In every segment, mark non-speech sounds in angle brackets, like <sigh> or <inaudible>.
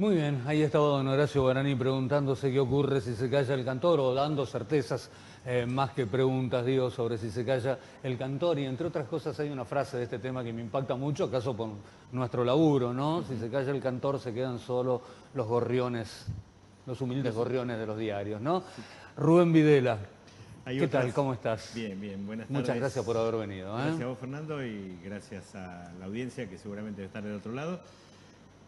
Muy bien, ahí estaba don Horacio Guarani preguntándose qué ocurre si se calla el cantor o dando certezas eh, más que preguntas, digo, sobre si se calla el cantor. Y entre otras cosas hay una frase de este tema que me impacta mucho, acaso por nuestro laburo, ¿no? Si se calla el cantor se quedan solo los gorriones, los humildes gorriones de los diarios, ¿no? Rubén Videla, ¿Qué tal? ¿Cómo estás? Bien, bien, buenas tardes. Muchas gracias por haber venido. ¿eh? Gracias a vos, Fernando, y gracias a la audiencia que seguramente debe estar del otro lado.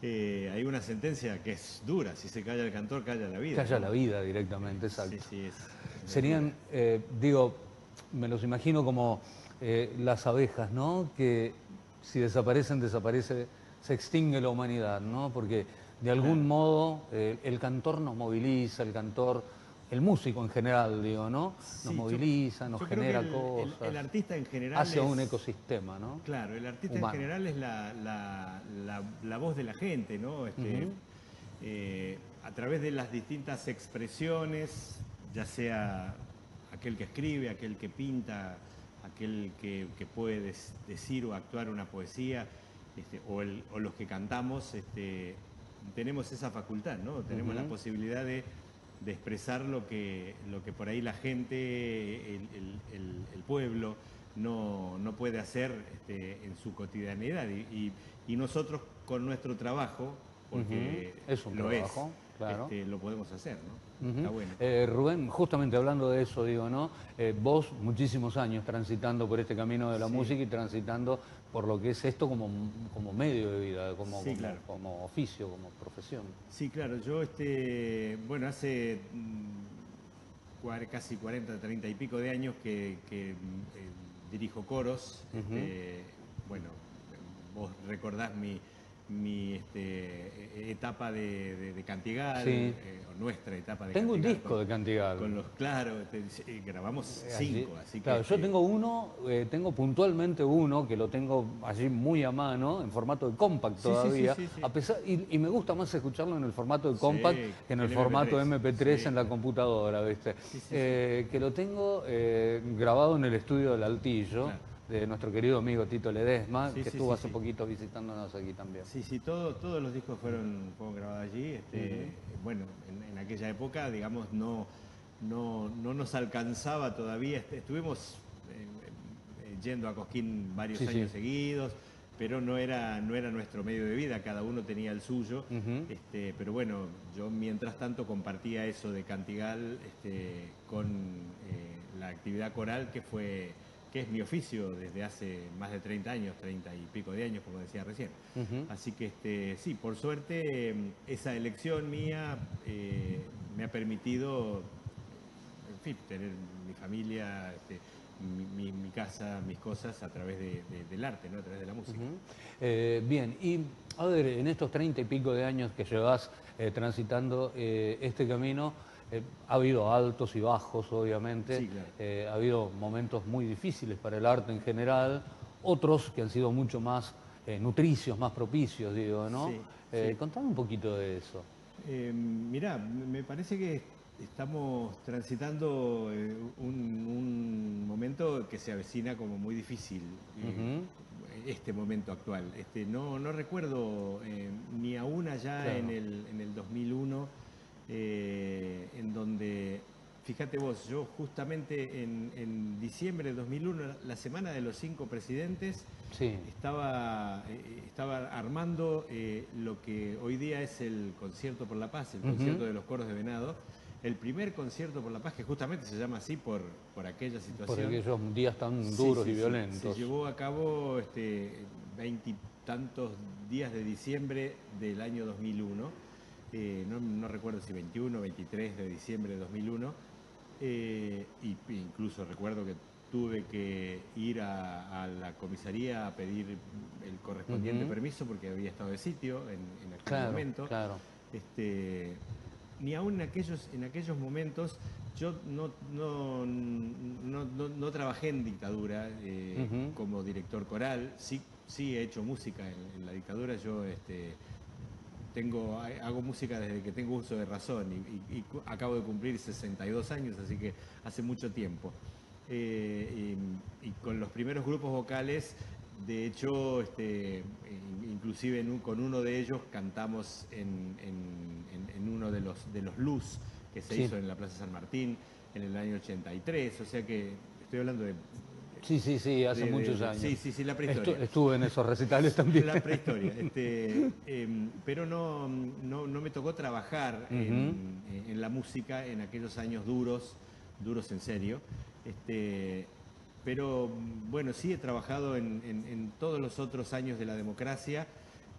Eh, hay una sentencia que es dura, si se calla el cantor, calla la vida. Calla la vida directamente, exacto. Sí, sí, es, Serían, eh, digo, me los imagino como eh, las abejas, ¿no? Que si desaparecen, desaparece, se extingue la humanidad, ¿no? Porque de algún modo el cantor nos moviliza, el cantor el músico en general, digo, ¿no? Nos moviliza, nos genera cosas. El, artista en general. Hacia un ecosistema, ¿no? Claro, el artista en general es la, voz de la gente, ¿no? Este, eh, a través de las distintas expresiones, ya sea aquel que escribe, aquel que pinta, aquel que, puede decir o actuar una poesía, este, o, los que cantamos, este, tenemos esa facultad, ¿no? Tenemos la posibilidad de de expresar lo que, lo que por ahí la gente, el, pueblo, no, puede hacer este, en su cotidianidad. Y, nosotros con nuestro trabajo, porque es un lo trabajo, este, lo podemos hacer, ¿no? Está bueno. Eh, Rubén, justamente hablando de eso, digo, ¿no? Eh, vos muchísimos años transitando por este camino de la música y transitando por lo que es esto como, como medio de vida, como, como, oficio, como profesión. Sí, claro. Yo, este, bueno, hace mm, casi 40, 30 y pico de años que, eh, dirijo coros. Este, bueno, vos recordás mi mi este, e-, etapa de, de, Cantigal, eh, o nuestra etapa de tengo Cantigal. Tengo un disco de Cantigal. Con los, claro, eh, grabamos cinco, así, Claro, yo tengo uno, eh, tengo puntualmente uno, que lo tengo allí muy a mano, en formato de compact todavía, a pesar, y, me gusta más escucharlo en el formato de compact que en el, formato MP3, en la computadora, ¿viste? que lo tengo grabado en el estudio del Altillo de nuestro querido amigo Tito Ledesma, que estuvo hace poquito visitándonos aquí también. Sí, sí, todo, todos los discos fueron, fueron grabados allí. Este, bueno, en, aquella época, digamos, no, no, nos alcanzaba todavía. Este, estuvimos eh, eh, yendo a Cosquín varios años seguidos, pero no era, no era nuestro medio de vida, cada uno tenía el suyo. este, pero bueno, yo mientras tanto compartía eso de Cantigal este, con eh, la actividad coral que fue que es mi oficio desde hace más de 30 años, 30 y pico de años, como decía recién. Así que este, sí, por suerte esa elección mía eh, me ha permitido, en fin, tener mi familia, este, mi, casa, mis cosas a través del arte, ¿no? a través de la música. Eh, bien, y a ver, en estos 30 y pico de años que llevas eh, transitando este camino, eh, ha habido altos y bajos, obviamente. Eh, ha habido momentos muy difíciles para el arte en general, otros que han sido mucho más eh, nutricios, más propicios, digo, ¿no? Contame un poquito de eso. mirá, me parece que estamos transitando un, momento que se avecina como muy difícil, este momento actual. Este, no, no recuerdo ni aún allá en, el, en el 2001 eh, en donde, fíjate vos, yo justamente en, diciembre de 2001, la semana de los cinco presidentes, estaba, eh, estaba armando eh, lo que hoy día es el Concierto por la Paz, el concierto de los coros de Venado, el primer concierto por la paz, que justamente se llama así por, por aquella situación. Por aquellos días tan duros y violentos. Se llevó a cabo este, veintitantos días de diciembre del año 2001 eh, no, recuerdo si 21 o 23 de diciembre de 2001, eh, y incluso recuerdo que tuve que ir a, la comisaría a pedir el correspondiente permiso porque había estado de sitio en, aquel momento. Claro. Este, ni aún en aquellos, en aquellos momentos yo no, no, trabajé en dictadura eh, como director coral, sí, sí he hecho música en, la dictadura, yo este, tengo, hago música desde que tengo uso de razón y, acabo de cumplir 62 años, así que hace mucho tiempo. Eh, y, con los primeros grupos vocales de hecho, este, inclusive con uno de ellos cantamos en, uno de los, de los Luz que se hizo en la Plaza San Martín en el año 83, o sea que estoy hablando de... Sí, sí, sí, hace muchos años. Sí, sí, sí, la prehistoria. estuve en esos recitales <laughs> también. La prehistoria. Este, em, pero no, no, me tocó trabajar en, la música en aquellos años duros, duros en serio. Este, pero bueno, sí he trabajado en, todos los otros años de la democracia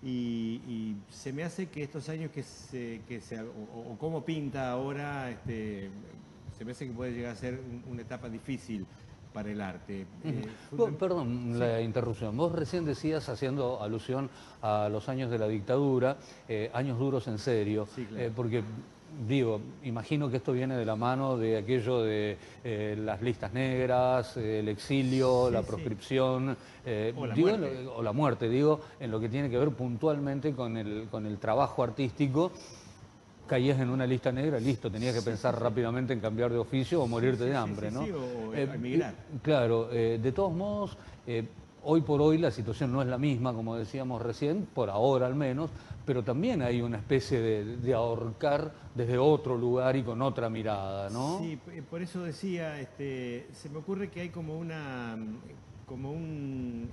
y, se me hace que estos años que se, que se o, cómo pinta ahora, este, se me hace que puede llegar a ser una etapa difícil para el arte. Eh, perdón la interrupción. Vos recién decías, haciendo alusión a los años de la dictadura, eh, años duros en serio, eh, porque digo, imagino que esto viene de la mano de aquello de eh, las listas negras, el exilio, la proscripción, eh, o, la muerte. digo, en lo que tiene que ver puntualmente con el, con el trabajo artístico. Caías en una lista negra, listo, tenías que pensar rápidamente en cambiar de oficio o morirte de hambre, ¿no? o eh, emigrar. Claro, de todos modos, hoy por hoy la situación no es la misma, como decíamos recién, por ahora al menos, pero también hay una especie de, ahorcar desde otro lugar y con otra mirada, ¿no? Sí, por eso decía, este, se me ocurre que hay como una como un,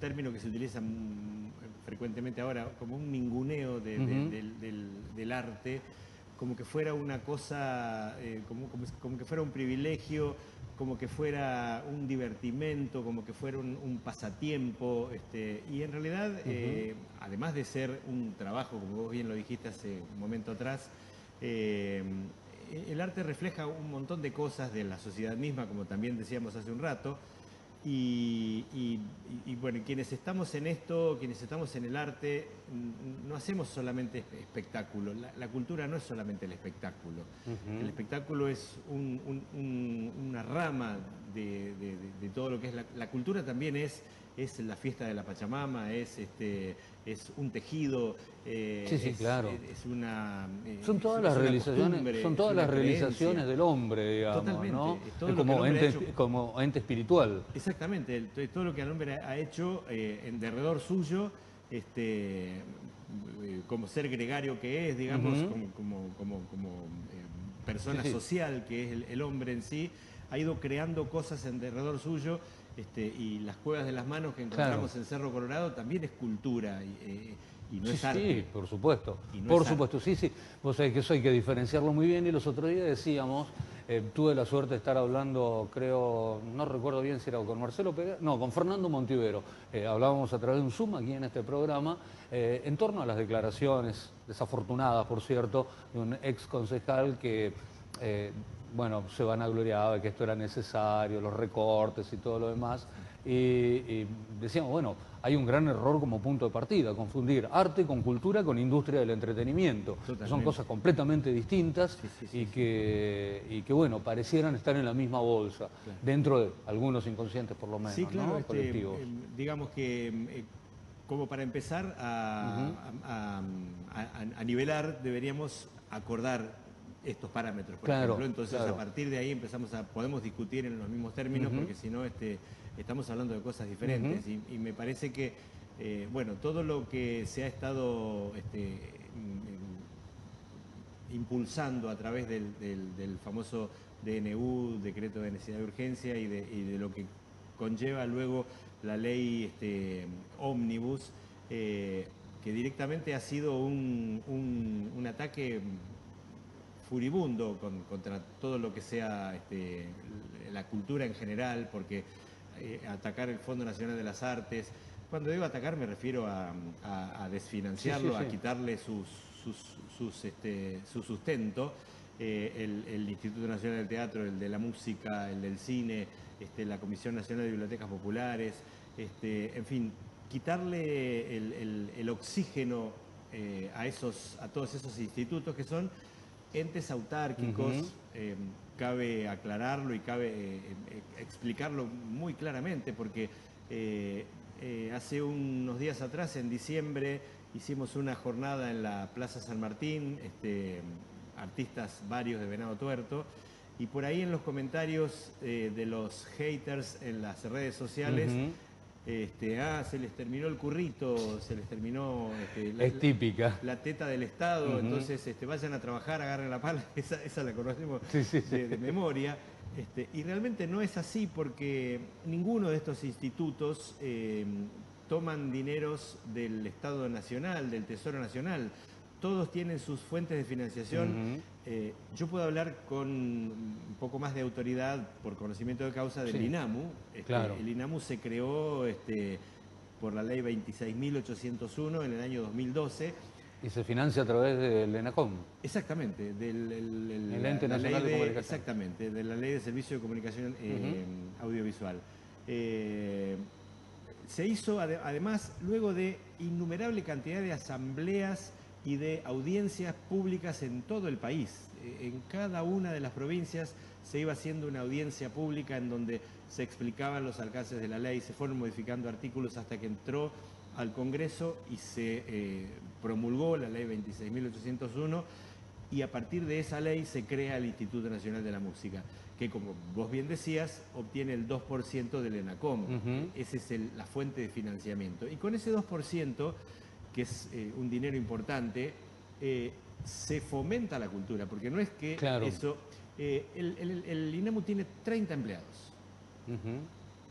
término que se utiliza frecuentemente ahora, como un ninguneo del, arte, como que fuera una cosa, eh, como que fuera un privilegio como que fuera un divertimento, como que fuera un, pasatiempo, este, y en realidad, eh, además de ser un trabajo, como vos bien lo dijiste hace un momento atrás, eh, el arte refleja un montón de cosas de la sociedad misma, como también decíamos hace un rato, y, bueno, quienes estamos en esto, quienes estamos en el arte, no hacemos solamente espectáculo. La, cultura no es solamente el espectáculo. El espectáculo es una rama de, todo lo que es la, cultura también es es la fiesta de la Pachamama, es este es un tejido, eh, sí, sí, es, claro. es una eh, son todas las realizaciones, son todas las realizaciones del hombre, digamos, Totalmente. ¿no? como, ente, como ente espiritual. Exactamente, todo lo que el hombre ha hecho eh, en derredor suyo, este como ser gregario que es, digamos, como, como, como, persona social que es el, hombre en sí, ha ido creando cosas en derredor suyo este, y las cuevas de las manos que encontramos en Cerro Colorado también es cultura y, eh, no es arte. Sí, por supuesto. por supuesto, sí, sí. Vos sabés que eso hay que diferenciarlo muy bien y los otros días decíamos, eh, tuve la suerte de estar hablando, creo, no recuerdo bien si era con Marcelo Pérez, no, con Fernando Montivero. Eh, hablábamos a través de un Zoom aquí en este programa en torno a las declaraciones, desafortunadas por cierto, de un ex concejal que bueno, se van a gloriar de que esto era necesario, los recortes y todo lo demás. Y, decíamos, bueno, hay un gran error como punto de partida, confundir arte con cultura con industria del entretenimiento. Son cosas completamente distintas y, que, y que, bueno, parecieran estar en la misma bolsa, dentro de algunos inconscientes por lo menos, sí, claro, este, eh, digamos que eh, como para empezar a, a nivelar, deberíamos acordar estos parámetros, por ejemplo. Entonces, a partir de ahí empezamos a, podemos discutir en los mismos términos, porque si no, este, estamos hablando de cosas diferentes. y, me parece que, eh, bueno, todo lo que se ha estado este, impulsando a través del, famoso DNU, Decreto de Necesidad de Urgencia, y de, lo que conlleva luego la ley este, Omnibus, eh, que directamente ha sido un, un ataque furibundo contra todo lo que sea este, la cultura en general, porque eh, atacar el Fondo Nacional de las Artes, cuando digo atacar me refiero a, desfinanciarlo, a quitarle sus, sus, este, su sustento. Eh, el, Instituto Nacional del Teatro, el de la Música, el del Cine, este, la Comisión Nacional de Bibliotecas Populares, este, en fin, quitarle el, oxígeno eh, a, esos, a todos esos institutos que son entes autárquicos, eh, cabe aclararlo y cabe eh, eh, explicarlo muy claramente, porque hace unos días atrás, en diciembre, hicimos una jornada en la Plaza San Martín, este, artistas varios de Venado Tuerto, y por ahí en los comentarios de los haters en las redes sociales, este, ah, se les terminó el currito, se les terminó... Este, la, es típica. La, teta del Estado, entonces este, vayan a trabajar, agarren la pala, <laughs> esa, la conocemos de, memoria. Este, y realmente no es así porque ninguno de estos institutos eh, toman dineros del Estado Nacional, del Tesoro Nacional. Todos tienen sus fuentes de financiación. Eh, yo puedo hablar con un poco más de autoridad por conocimiento de causa del INAMU. Este, el INAMU se creó este, por la ley 26.801 en el año 2012. Y se financia a través del ENACOM. Exactamente, del el, Ente Nacional de, Comunicación. Exactamente, de la Ley de Servicio de Comunicación eh, Audiovisual. Eh, se hizo además luego de innumerable cantidad de asambleas y de audiencias públicas en todo el país. E, en cada una de las provincias se iba haciendo una audiencia pública en donde se explicaban los alcances de la ley, se fueron modificando artículos hasta que entró al Congreso y se eh, promulgó la ley 26.801 y a partir de esa ley se crea el Instituto Nacional de la Música, que como vos bien decías, obtiene el 2% del ENACOM. Esa es la fuente de financiamiento. Y con ese 2% que es eh, un dinero importante, eh, se fomenta la cultura, porque no es que eso... Eh, el, INAMU tiene 30 empleados.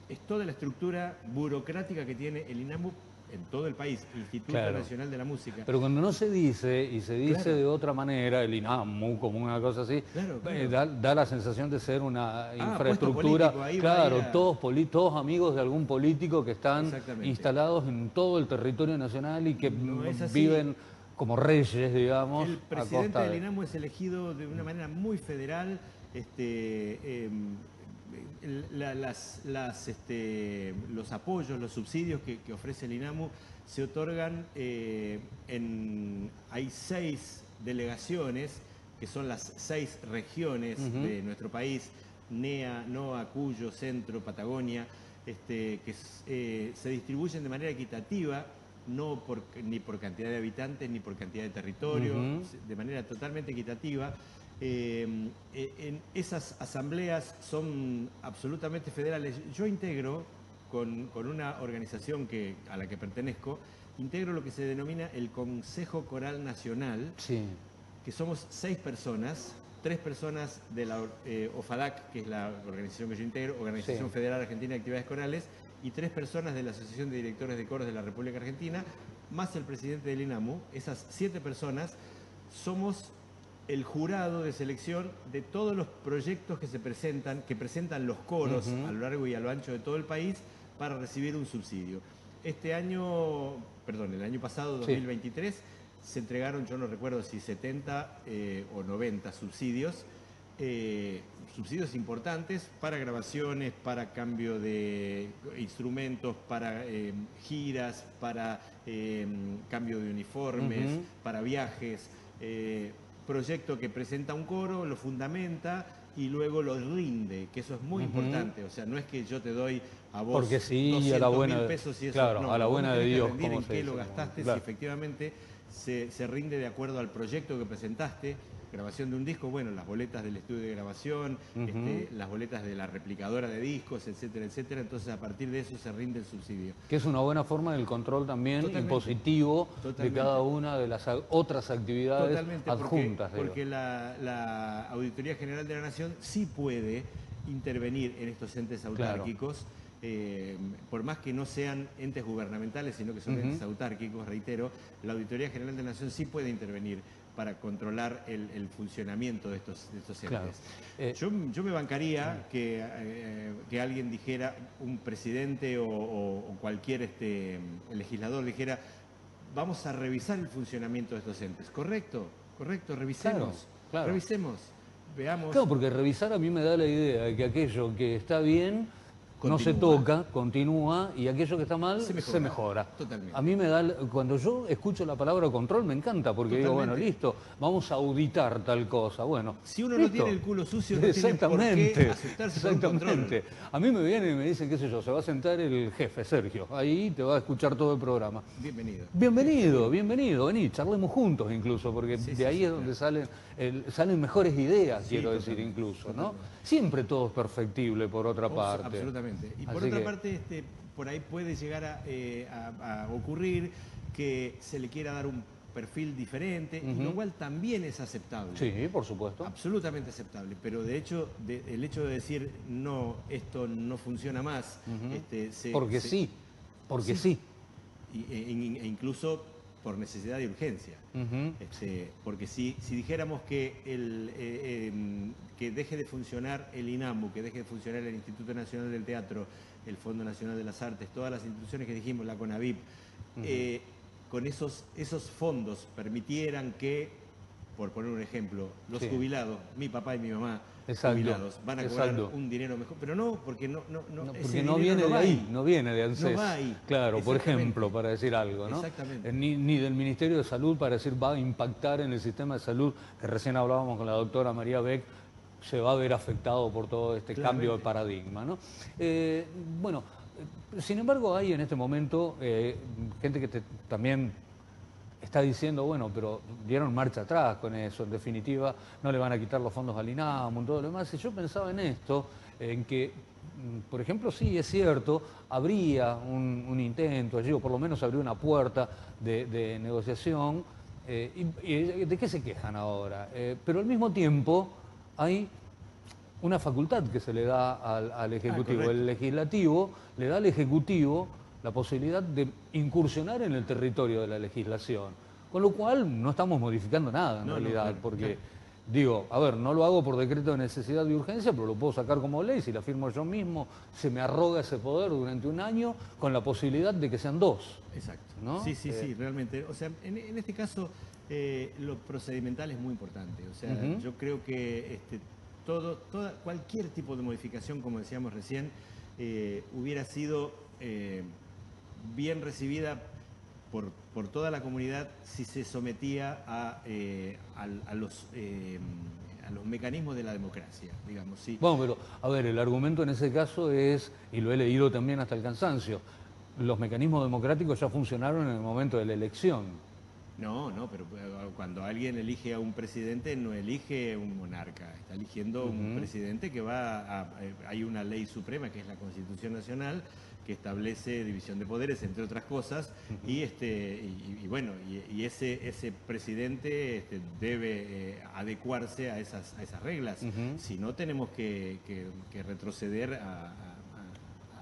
Es toda la estructura burocrática que tiene el INAMU en todo el país, Instituto Nacional de la Música. Pero cuando no se dice, y se dice de otra manera, el INAMU como una cosa así, eh, da, la sensación de ser una ah, infraestructura, claro, todos, todos amigos de algún político que están instalados en todo el territorio nacional y que viven como reyes, digamos. El presidente del INAMU es elegido de una manera muy federal, este, las, este, los apoyos, los subsidios que, ofrece el INAMU se otorgan eh, en... Hay seis delegaciones, que son las seis regiones de nuestro país, NEA, NOA, Cuyo, Centro, Patagonia, este, que eh, se distribuyen de manera equitativa, no por, ni por cantidad de habitantes ni por cantidad de territorio, de manera totalmente equitativa. Eh, eh, en esas asambleas son absolutamente federales. Yo integro con, una organización que, a la que pertenezco, integro lo que se denomina el Consejo Coral Nacional, que somos seis personas, tres personas de la eh, OFADAC, que es la organización que yo integro, Organización Federal Argentina de Actividades Corales, y tres personas de la Asociación de Directores de Coros de la República Argentina, más el presidente del INAMU. Esas siete personas somos el jurado de selección de todos los proyectos que se presentan, que presentan los coros a lo largo y a lo ancho de todo el país para recibir un subsidio. Este año, perdón, el año pasado, 2023, se entregaron, yo no recuerdo si 70 eh, o 90 subsidios, eh, subsidios importantes para grabaciones, para cambio de instrumentos, para eh, giras, para cambio de uniformes, para viajes proyecto que presenta un coro, lo fundamenta y luego lo rinde, que eso es muy importante. O sea, no es que yo te doy a vos Porque sí, a la buena, pesos y eso. Claro, a la buena de Dios. en qué lo gastaste, si efectivamente se, se rinde de acuerdo al proyecto que presentaste grabación de un disco, bueno, las boletas del estudio de grabación, este, las boletas de la replicadora de discos, etcétera, etcétera. Entonces, a partir de eso se rinde el subsidio. Que es una buena forma del control también impositivo de cada una de las otras actividades adjuntas. Porque, la, Auditoría General de la Nación sí puede intervenir en estos entes autárquicos. Eh, por más que no sean entes gubernamentales, sino que son entes autárquicos, reitero, la Auditoría General de la Nación sí puede intervenir para controlar el, funcionamiento de estos, estos entes. Eh, yo, me bancaría que, eh, que, alguien dijera, un presidente o, cualquier este, legislador dijera, vamos a revisar el funcionamiento de estos entes. ¿Correcto? ¿Correcto? Revisemos. Revisemos. Veamos. Claro, porque revisar a mí me da la idea de que aquello que está bien no se toca, continúa y aquello que está mal se mejora. Totalmente. A mí me da, cuando yo escucho la palabra control me encanta porque digo, bueno, listo, vamos a auditar tal cosa. Bueno, si uno no tiene el culo sucio, no exactamente, tiene por qué exactamente. A mí me vienen y me dicen, qué sé yo, se va a sentar el jefe, Sergio, ahí te va a escuchar todo el programa. Bienvenido. Bienvenido, bienvenido, vení, charlemos juntos incluso, porque de ahí es donde salen, salen mejores ideas, quiero decir incluso, ¿no? Siempre todo es perfectible por otra parte. Absolutamente. Exactamente. Y por otra parte, este, por ahí puede llegar eh, a, ocurrir que se le quiera dar un perfil diferente, lo cual también es aceptable. Sí, por supuesto. Absolutamente aceptable. Pero de hecho, el hecho de decir, no, esto no funciona más, este, porque sí, porque sí. E, e, incluso por necesidad de urgencia. Este, porque si, si dijéramos que, el, eh, em, que deje de funcionar el INAMU, que deje de funcionar el Instituto Nacional del Teatro, el Fondo Nacional de las Artes, todas las instituciones que dijimos, la CONAVIP, eh, con esos, esos fondos permitieran que, por poner un ejemplo, los jubilados, mi papá y mi mamá, jubilados, van a cobrar un dinero mejor. Pero no, porque no, no, no, porque no viene de ahí, no viene de ANSES. No va ahí. Claro, por ejemplo, para decir algo, ¿no? Exactamente. Eh, ni, ni, del Ministerio de Salud para decir va a impactar en el sistema de salud, que recién hablábamos con la doctora María Beck, se va a ver afectado por todo este cambio de paradigma, ¿no? Eh, bueno, eh, sin embargo hay en este momento gente que también está diciendo, bueno, pero dieron marcha atrás con eso, en definitiva no le van a quitar los fondos al INAM, todo lo demás. Y yo pensaba en esto, en que, mm, por ejemplo, sí, es cierto, habría un, intento allí, o por lo menos habría una puerta de, negociación. Eh, y, ¿De qué se quejan ahora? Eh, pero al mismo tiempo hay una facultad que se le da al, ah, Ejecutivo. el legislativo le da al Ejecutivo la posibilidad de incursionar en el territorio de la legislación. Con lo cual no estamos modificando nada en realidad, porque digo, a ver, no lo hago por decreto de necesidad y urgencia, pero lo puedo sacar como ley, si la firmo yo mismo, se me arroga ese poder durante un año con la posibilidad de que sean dos. Exacto. Sí, sí, sí, eh, realmente. O sea, en, este caso eh, lo procedimental es muy importante. O sea, yo creo que este, todo, toda, cualquier tipo de modificación, como decíamos recién, eh, hubiera sido bien recibida por, por, toda la comunidad si se sometía a, eh, los, eh, a los mecanismos de la democracia, digamos. ¿sí? Bueno, pero a ver, el argumento en ese caso es, y lo he leído también hasta el cansancio, los mecanismos democráticos ya funcionaron en el momento de la elección. No, no, pero eh, cuando alguien elige a un presidente no elige un monarca, está eligiendo un presidente que va a... Hay una ley suprema que es la Constitución Nacional que establece división de poderes, entre otras cosas, y, este, y, bueno, y, ese, ese presidente este, debe eh, adecuarse a esas, a esas reglas. Si no, tenemos que, retroceder a a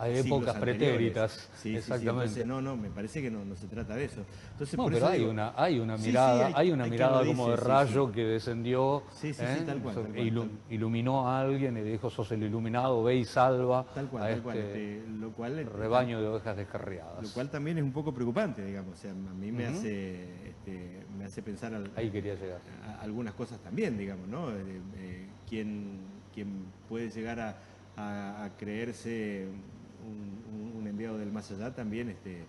épocas pretéritas. Sí, exactamente. no, no, me parece que no, no se trata de eso. Entonces, no, pero hay, una, hay una mirada, hay, una mirada como de rayo que descendió, ¿eh? tal cual, iluminó a alguien y dijo, sos el iluminado, ve y salva tal cual, a tal cual, este, este lo cual, este, rebaño de ovejas descarriadas. Lo cual también es un poco preocupante, digamos. O sea, a mí me, hace, me hace pensar Ahí quería llegar. algunas cosas también, digamos, ¿no? Eh, eh, ¿quién, puede llegar a, a creerse un, enviado del más allá también este,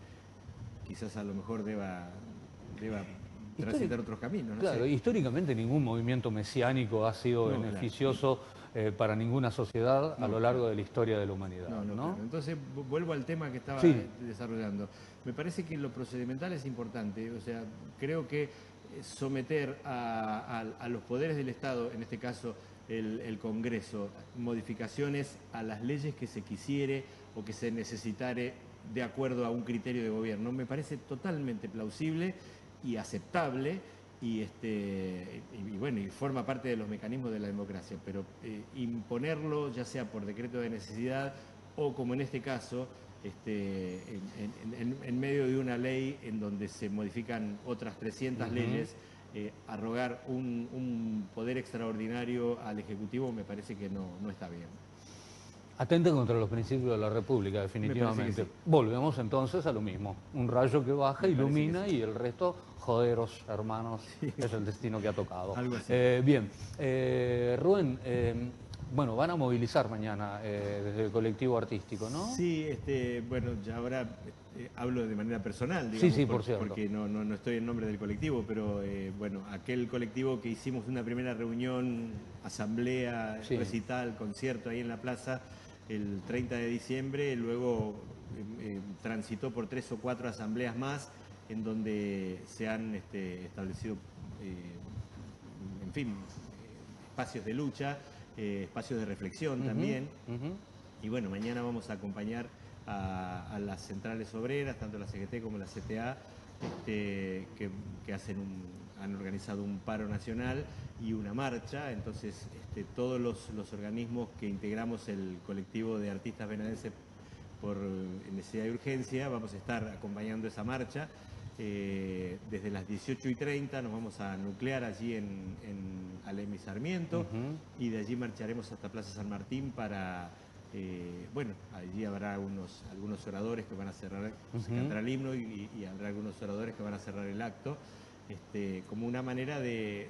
quizás a lo mejor deba, deba transitar otros caminos. claro, históricamente ningún movimiento mesiánico ha sido beneficioso eh, para ninguna sociedad a lo largo de la historia de la humanidad. Entonces vuelvo al tema que estaba desarrollando. Me parece que lo procedimental es importante, o sea, creo que someter a, los poderes del Estado, en este caso el, el Congreso, modificaciones a las leyes que se quisiere, o que se necesitare de acuerdo a un criterio de gobierno. Me parece totalmente plausible y aceptable y, este, y, bueno, y forma parte de los mecanismos de la democracia, pero eh, imponerlo ya sea por decreto de necesidad o como en este caso, este, en, medio de una ley en donde se modifican otras 300 leyes, eh, arrogar un, poder extraordinario al Ejecutivo me parece que no, no está bien. Atenta contra los principios de la República, definitivamente. Volvemos entonces a lo mismo. Un rayo que baja, ilumina y el resto, joderos, hermanos, es el destino que ha tocado. Eh, bien, eh, Rubén, eh, bueno, van a movilizar mañana desde el colectivo artístico, ¿no? Sí, este, bueno, ya ahora hablo de manera personal, digamos, sí, sí, por, cierto. porque no, no, estoy en nombre del colectivo, pero bueno, aquel colectivo que hicimos una primera reunión, asamblea, recital, concierto ahí en la plaza, el 30 de diciembre, luego eh, eh, transitó por tres o cuatro asambleas más en donde se han este, establecido, eh, en fin, espacios de lucha, espacios de reflexión también. Y bueno, mañana vamos a acompañar a, las centrales obreras, tanto la CGT como la CTA, este, que, hacen han organizado un paro nacional y una marcha. Entonces, este, todos los, organismos que integramos el colectivo de artistas venadenses por necesidad de urgencia, vamos a estar acompañando esa marcha. Eh, desde las 18 y 30 nos vamos a nuclear allí en, en Sarmiento y de allí marcharemos hasta Plaza San Martín para eh, bueno, allí habrá algunos, algunos oradores que van a cerrar, se cantará el himno y, habrá algunos oradores que van a cerrar el acto, este, como una manera de,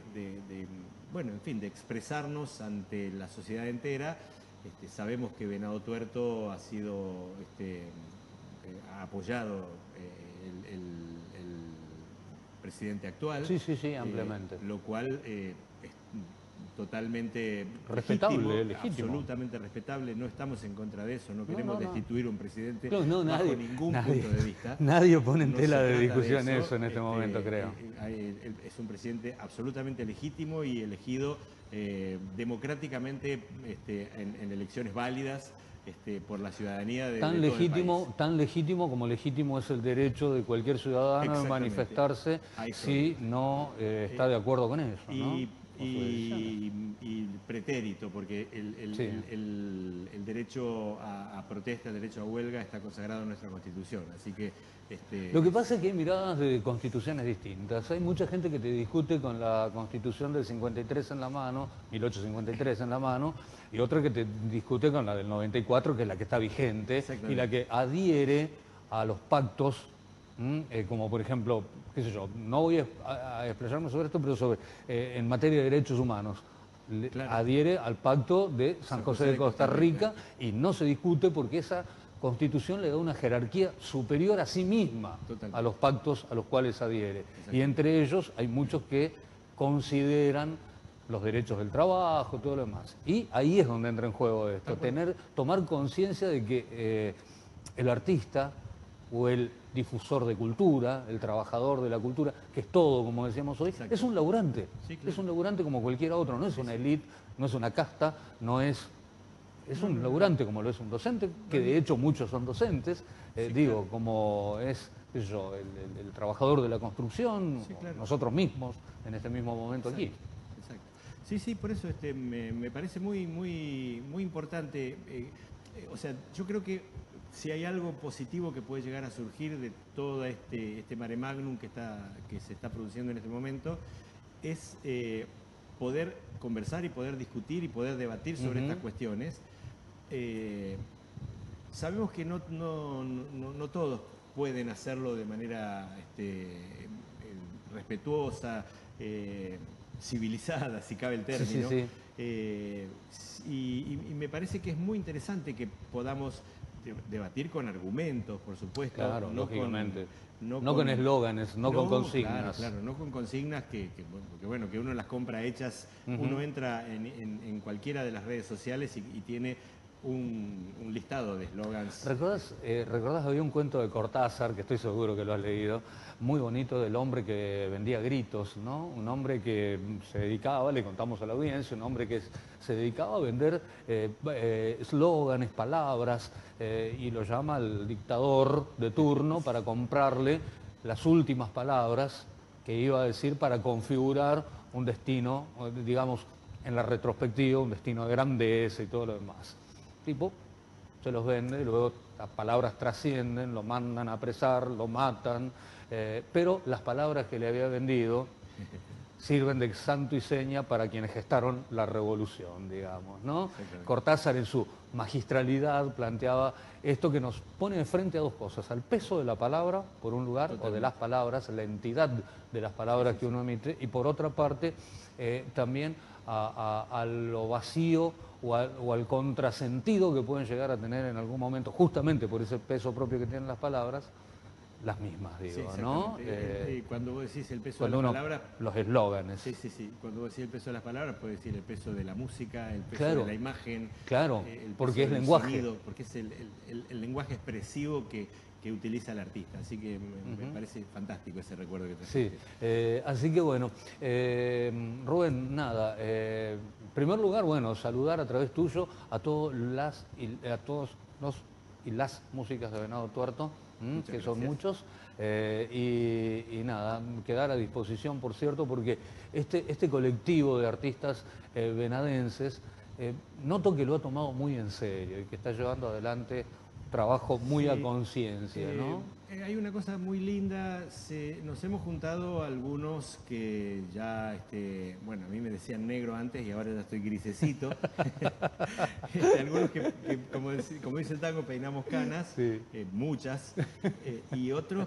bueno, en fin, de expresarnos ante la sociedad entera. Este, sabemos que Venado Tuerto ha sido, este, eh, ha apoyado eh, el, presidente actual. Sí, sí, sí, ampliamente. lo cual totalmente respetable, legítimo, absolutamente respetable. No estamos en contra de eso, no queremos destituir un presidente bajo nadie, ningún punto de vista. <laughs> Nadie pone en tela de discusión eso, en este, este momento, creo. Eh, eh, es un presidente absolutamente legítimo y elegido eh, democráticamente este, en, elecciones válidas. Este, por la ciudadanía de, tan legítimo tan legítimo como legítimo es el derecho de cualquier ciudadano de manifestarse si no está de acuerdo con eso y, pretérito, porque el, derecho a, protesta, el derecho a huelga está consagrado en nuestra Constitución. Así que este... Lo que pasa es que hay miradas de constituciones distintas. Hay mucha gente que te discute con la Constitución del 53 en la mano, 1853 en la mano, y otra que te discute con la del 94, que es la que está vigente, y la que adhiere a los pactos eh, como por ejemplo, qué sé yo, no voy a, expresarme sobre esto, pero sobre eh, en materia de derechos humanos. Adhiere al pacto de San, José, de Costa, Rica, y no se discute porque esa constitución le da una jerarquía superior a sí misma a los pactos a los cuales adhiere. Y entre ellos hay muchos que consideran los derechos del trabajo, todo lo demás. Y ahí es donde entra en juego esto, tener, tomar conciencia de que eh, el artista o el difusor de cultura, el trabajador de la cultura, que es todo, como decíamos hoy, es un laburante. Es un laburante como cualquier otro, no es una élite, no es una casta, no es... Es un laburante como lo es un docente, que de hecho muchos son docentes, eh, digo, como es yo, el, trabajador de la construcción, nosotros mismos en este mismo momento aquí. Exacto. Sí, sí, por eso este, me, parece muy, muy, muy importante. Eh, eh, o sea, yo creo que si hay algo positivo que puede llegar a surgir de todo este, este mare magnum que, está, que se está produciendo en este momento, es eh, poder conversar y poder discutir y poder debatir sobre estas cuestiones. Eh, sabemos que no, no, todos pueden hacerlo de manera este, eh, respetuosa, civilizada, si cabe el término. y me parece que es muy interesante que podamos debatir con argumentos, por supuesto. Claro, no lógicamente. Con, no, con eslóganes, no, con consignas. Claro, no con consignas que, bueno, que uno las compra hechas, uno entra en, cualquiera de las redes sociales y, tiene un, listado de eslogans. ¿Recuerdas, eh, ¿Recordás? Había un cuento de Cortázar, que estoy seguro que lo has leído, muy bonito del hombre que vendía gritos, ¿no? Un hombre que se dedicaba, le contamos a la audiencia, un hombre que se dedicaba a vender eh, eh, eslóganes, palabras, eh, y lo llama el dictador de turno para comprarle las últimas palabras que iba a decir para configurar un destino, digamos, en la retrospectiva, un destino de grandeza y todo lo demás. Tipo, se los vende, luego las palabras trascienden, lo mandan a apresar, lo matan, eh, pero las palabras que le había vendido <laughs> sirven de santo y seña para quienes gestaron la revolución, digamos. ¿no? Cortázar en su magistralidad planteaba esto que nos pone de frente a dos cosas, al peso de la palabra, por un lugar, o de las palabras, la entidad de las palabras que uno emite, y por otra parte eh, también a, lo vacío o, o al contrasentido que pueden llegar a tener en algún momento, justamente por ese peso propio que tienen las palabras, las mismas, digo, ¿no? Eh, cuando vos decís el peso de las palabras... Los eslóganes. Sí, sí, sí. Cuando vos decís el peso de las palabras, puedes decir el peso de la música, el peso de la imagen. Claro, eh, porque es lenguaje. porque es el, lenguaje expresivo que, que utiliza el artista. Así que me, parece fantástico ese recuerdo que te Sí, eh, así que bueno, eh, Rubén, nada, eh, en primer lugar, bueno, saludar a través tuyo a, todos las, a todos los y las músicas de Venado Tuerto, que son muchos, y, nada, quedar a disposición, por cierto, porque este, este colectivo de artistas venadenses, noto que lo ha tomado muy en serio y que está llevando adelante trabajo muy a conciencia, ¿no? Eh, eh, hay una cosa muy linda, nos hemos juntado algunos que ya, este, bueno, a mí me decían negro antes y ahora ya estoy grisecito. <laughs> Este, algunos que, como, dice el tango, peinamos canas, eh, muchas, y otros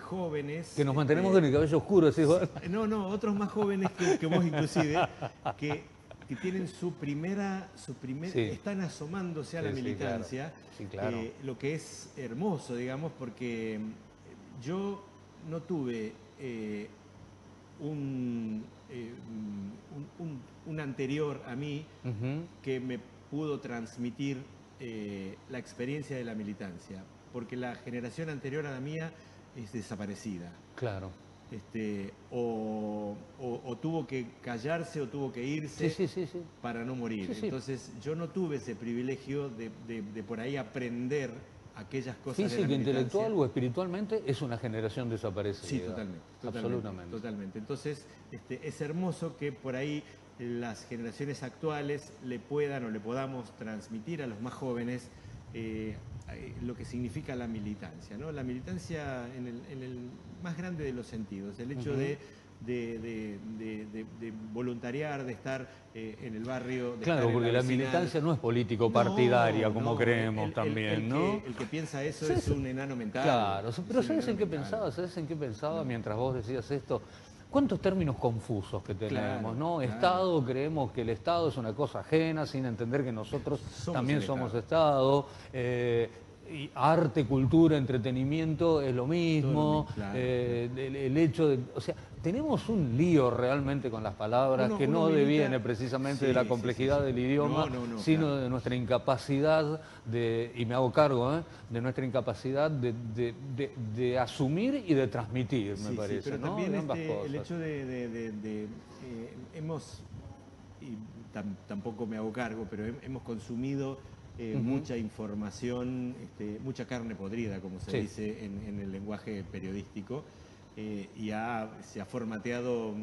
jóvenes. Que nos mantenemos con el cabello oscuro, ¿sí, No, no, otros más jóvenes que, que vos inclusive, que que tienen su primera, su primer, están asomándose a la militancia, eh, lo que es hermoso, digamos, porque yo no tuve eh, un, eh, un, anterior a mí que me pudo transmitir la experiencia de la militancia, porque la generación anterior a la mía es desaparecida. Claro este, o, tuvo que callarse o tuvo que irse para no morir. Entonces yo no tuve ese privilegio de, por ahí aprender aquellas cosas. Física, intelectual o espiritualmente es una generación desaparecida. Sí, totalmente. Absolutamente. Totalmente. Entonces este, es hermoso que por ahí las generaciones actuales le puedan o le podamos transmitir a los más jóvenes eh, eh, lo que significa la militancia. ¿no? La militancia en el, más grande de los sentidos, el hecho de, voluntariar, de estar eh, en el barrio. claro, porque la, militancia no es político-partidaria, como creemos también, ¿no? Que, el que piensa eso es un enano mental. Claro, pero ¿sabes en qué pensaba? ¿Sabes en qué pensaba mientras vos decías esto? ¿Cuántos términos confusos que tenemos? ¿no? Estado, creemos que el Estado es una cosa ajena, sin entender que nosotros también somos Estado. Eh, y arte, cultura, entretenimiento es lo mismo. Eh, el, hecho de. O sea, tenemos un lío realmente con las palabras que no deviene precisamente de la complejidad del idioma, sino de nuestra incapacidad de, y me hago cargo, ¿eh? de nuestra incapacidad de, asumir y de transmitir, me parece. pero también este, el hecho de, eh, hemos, y tampoco me hago cargo, pero hemos consumido eh, mucha información, este, mucha carne podrida, como se dice en el lenguaje periodístico. Eh, y se ha formateado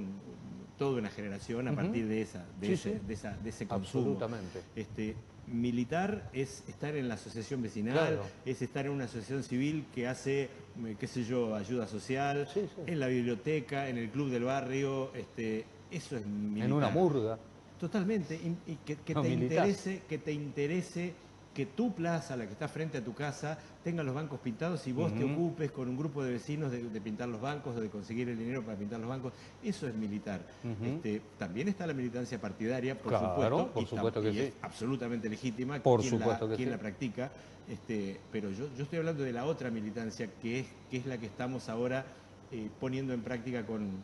toda una generación a partir de, esa, de, ese, De, ese, consumo. Absolutamente. Este, militar es estar en la asociación vecinal, es estar en una asociación civil que hace, eh, qué sé yo, ayuda social, en la biblioteca, en el club del barrio, este, eso es militar. En una murga. Totalmente, y, que, te interese, que te interese que tu plaza, la que está frente a tu casa, tenga los bancos pintados y vos te ocupes con un grupo de vecinos de, pintar los bancos o de conseguir el dinero para pintar los bancos. Eso es militar. Este, también está la militancia partidaria, por supuesto, por supuesto que sí. es absolutamente legítima por quien, supuesto la, la practica. Este, pero yo, yo estoy hablando de la otra militancia, que es, que es la que estamos ahora eh, poniendo en práctica con,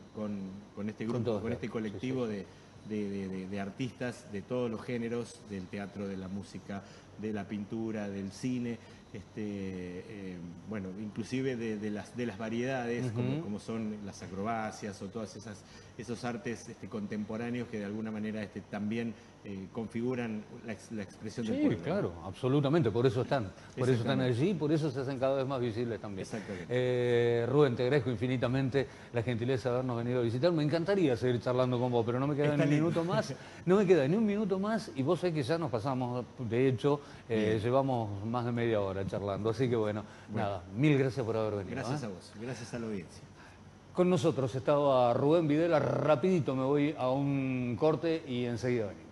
este grupo, con, este colectivo de de, artistas de todos los géneros, del teatro, de la música, de la pintura, del cine, este, eh, bueno, inclusive de, las, de las variedades, como, son las acrobacias o todas esas esos artes este, contemporáneos que de alguna manera este, también eh, configuran la, expresión del pueblo. Sí, claro, absolutamente, por eso están, por eso están allí y por eso se hacen cada vez más visibles también. Exactamente. Eh, Rubén, te agradezco infinitamente la gentileza de habernos venido a visitar. Me encantaría seguir charlando con vos, pero no me queda ni un minuto más. No me queda ni un minuto más y vos sabés que ya nos pasamos, de hecho, eh, llevamos más de media hora charlando. Así que bueno, nada, mil gracias por haber venido. Gracias a vos, gracias a la audiencia. Con nosotros estaba Rubén Videla, rapidito me voy a un corte y enseguida venimos.